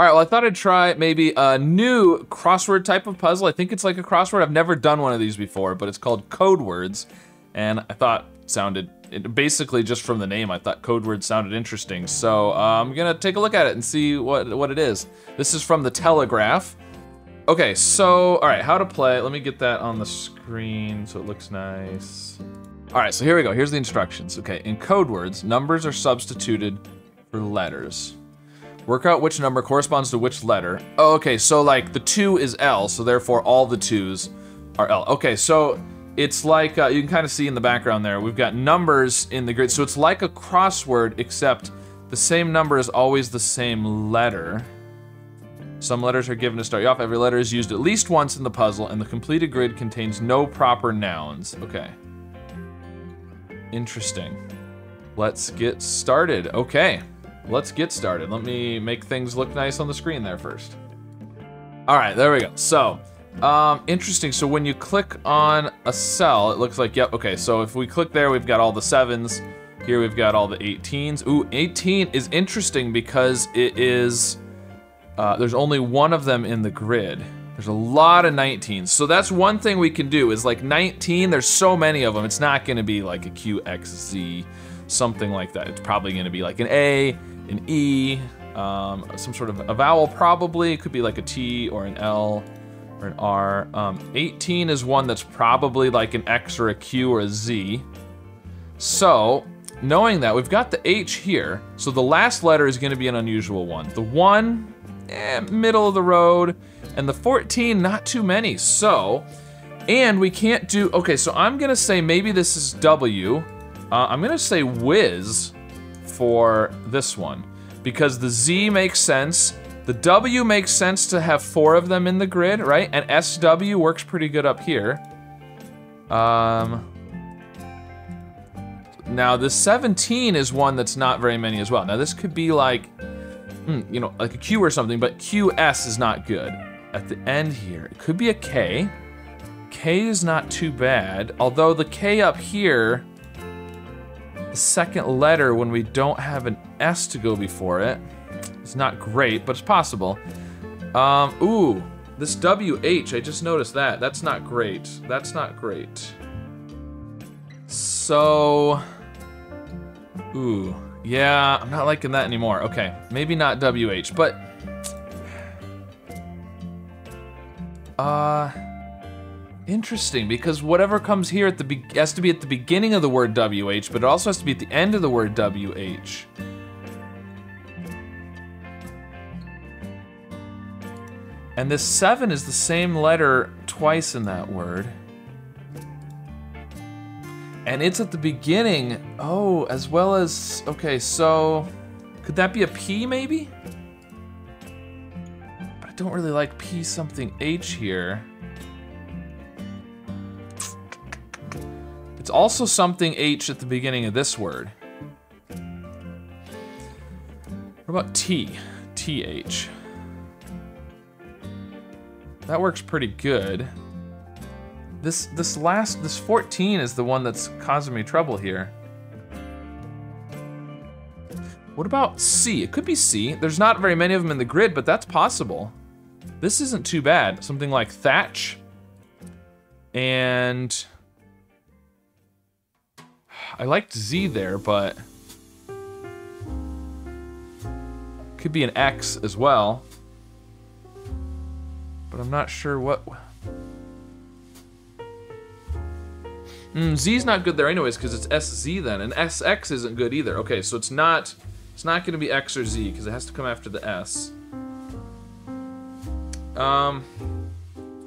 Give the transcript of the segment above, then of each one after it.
All right, well, I thought I'd try maybe a new crossword type of puzzle. I think it's like a crossword. I've never done one of these before, but it's called Code Words. And I thought sounded, it, basically just from the name, I thought Code Words sounded interesting. So uh, I'm gonna take a look at it and see what, what it is. This is from the Telegraph. Okay, so, all right, how to play. Let me get that on the screen so it looks nice. All right, so here we go. Here's the instructions. Okay, in code words, numbers are substituted for letters. Work out which number corresponds to which letter. Oh, okay, so like the two is L, so therefore all the twos are L. Okay, so it's like, uh, you can kind of see in the background there, we've got numbers in the grid. So it's like a crossword, except the same number is always the same letter. Some letters are given to start you off. Every letter is used at least once in the puzzle, and the completed grid contains no proper nouns. Okay. Interesting. Let's get started. Okay. Let's get started. Let me make things look nice on the screen there first. All right, there we go. So, um, interesting. So when you click on a cell, it looks like, yep, okay. So if we click there, we've got all the sevens. Here we've got all the 18s. Ooh, 18 is interesting because it is, uh, there's only one of them in the grid. There's a lot of 19s. So that's one thing we can do is like 19, there's so many of them. It's not gonna be like a QXZ, something like that. It's probably gonna be like an A, an E, um, some sort of a vowel probably. It could be like a T or an L or an R. Um, 18 is one that's probably like an X or a Q or a Z. So, knowing that, we've got the H here. So the last letter is gonna be an unusual one. The one, eh, middle of the road. And the 14, not too many. So, and we can't do, okay, so I'm gonna say maybe this is W. Uh, I'm gonna say whiz for this one because the Z makes sense. The W makes sense to have four of them in the grid, right? And SW works pretty good up here. Um, now the 17 is one that's not very many as well. Now this could be like, hmm, you know, like a Q or something, but QS is not good. At the end here, it could be a K. K is not too bad, although the K up here the second letter when we don't have an S to go before it. It's not great, but it's possible. Um, ooh, this WH, I just noticed that. That's not great. That's not great. So, ooh, yeah, I'm not liking that anymore. Okay, maybe not WH, but, uh, Interesting, because whatever comes here at the has to be at the beginning of the word WH, but it also has to be at the end of the word WH. And this seven is the same letter twice in that word. And it's at the beginning, oh, as well as, okay, so, could that be a P maybe? But I don't really like P something H here. It's also something H at the beginning of this word. What about T? TH. That works pretty good. This this last this 14 is the one that's causing me trouble here. What about C? It could be C. There's not very many of them in the grid, but that's possible. This isn't too bad. Something like Thatch. And I liked Z there, but... Could be an X as well. But I'm not sure what... Mm, Z's not good there anyways, because it's SZ then, and SX isn't good either. Okay, so it's not... It's not going to be X or Z, because it has to come after the S. Um...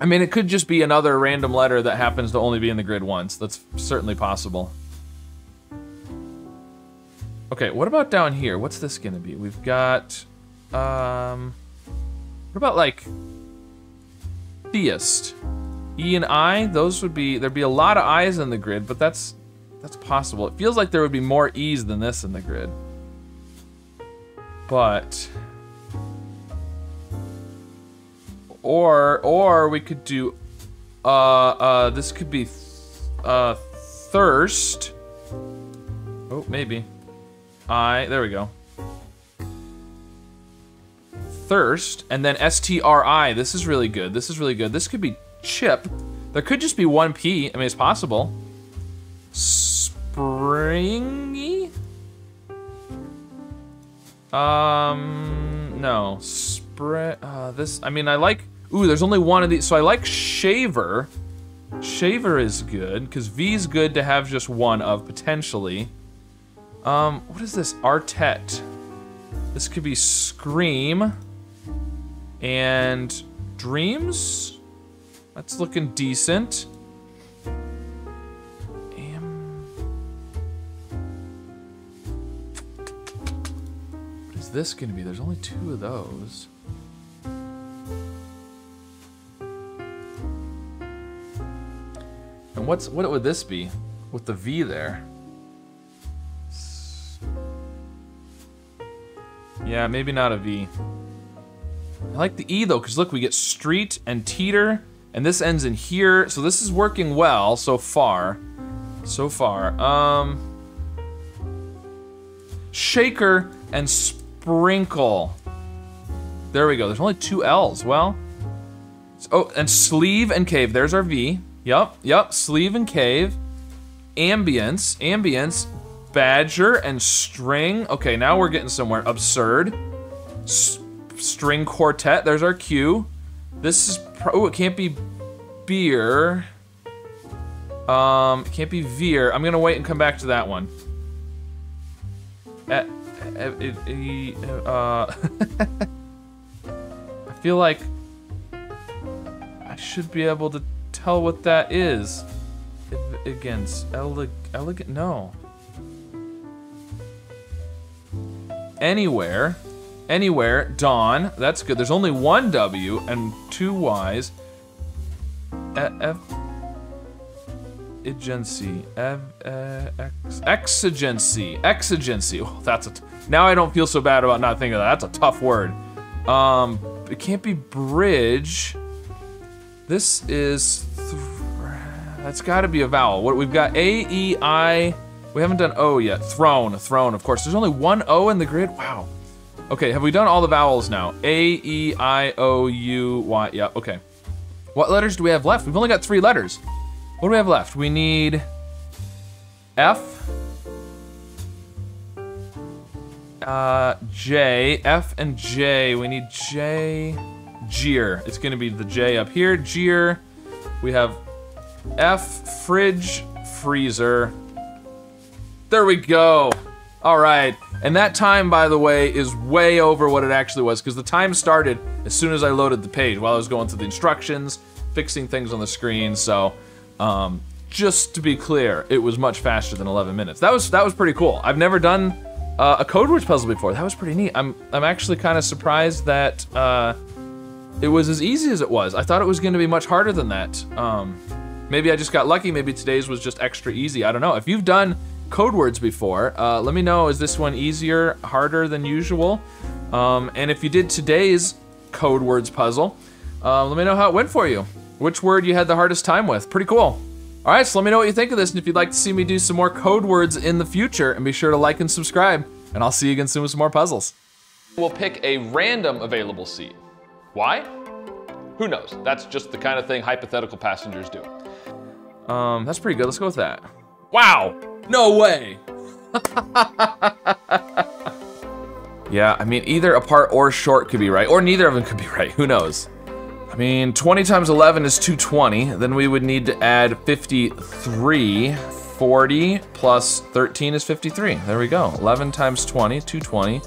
I mean, it could just be another random letter that happens to only be in the grid once. That's certainly possible. Okay, what about down here? What's this gonna be? We've got, um, what about like theist? E and I, those would be, there'd be a lot of I's in the grid, but that's, that's possible. It feels like there would be more E's than this in the grid. But, or, or we could do, uh, uh, this could be, th uh, thirst. Oh, maybe. I, there we go. thirst, and then STRI. This is really good. This is really good. This could be chip. There could just be one P. I mean, it's possible. Springy? Um, no. Spray, uh, this, I mean, I like, ooh, there's only one of these. So I like Shaver. Shaver is good, because V is good to have just one of, potentially. Um, what is this? Artet. This could be Scream. And Dreams? That's looking decent. What is this gonna be? There's only two of those. And what's what would this be with the V there? Yeah, maybe not a V. I like the E though, because look, we get street and teeter, and this ends in here, so this is working well so far. So far. Um, shaker and sprinkle. There we go. There's only two L's. Well, oh, and sleeve and cave. There's our V. Yup, yup. Sleeve and cave. Ambience, ambience, badger and string. Okay, now we're getting somewhere. Absurd. S string quartet. There's our cue. This is oh, it can't be beer. Um, it can't be veer. I'm gonna wait and come back to that one. Uh, uh, I feel like I should be able to tell what that is. Against eleg elegant? No. Anywhere. Anywhere. Dawn. That's good. There's only one W and two Y's. F. Uh, ex, exigency. Exigency. Oh, that's a. now I don't feel so bad about not thinking of that. That's a tough word. Um, it can't be bridge. This is. that's got to be a vowel. What we've got A E I. We haven't done O yet. Throne. Throne. Of course. There's only one O in the grid. Wow. Okay. Have we done all the vowels now? A E I O U Y. Yeah. Okay. What letters do we have left? We've only got three letters. What do we have left? We need F, uh, J, F and J. We need J, Jeer. It's gonna be the J up here, Jeer. We have F, fridge, freezer. There we go. All right. And that time, by the way, is way over what it actually was because the time started as soon as I loaded the page while I was going through the instructions, fixing things on the screen. So, um, just to be clear, it was much faster than 11 minutes. That was that was pretty cool. I've never done uh, a code words puzzle before. That was pretty neat. I'm I'm actually kind of surprised that uh, it was as easy as it was. I thought it was going to be much harder than that. Um, maybe I just got lucky. Maybe today's was just extra easy. I don't know. If you've done code words before. Uh, let me know, is this one easier, harder than usual? Um, and if you did today's code words puzzle, uh, let me know how it went for you. Which word you had the hardest time with. Pretty cool. All right, so let me know what you think of this, and if you'd like to see me do some more code words in the future, and be sure to like and subscribe, and I'll see you again soon with some more puzzles. We'll pick a random available seat. Why? Who knows? That's just the kind of thing hypothetical passengers do. Um, that's pretty good. Let's go with that. Wow! No way! yeah, I mean, either apart or short could be right, or neither of them could be right. Who knows? I mean, 20 times 11 is 220. Then we would need to add 53. 40 plus 13 is 53. There we go. 11 times 20, 220.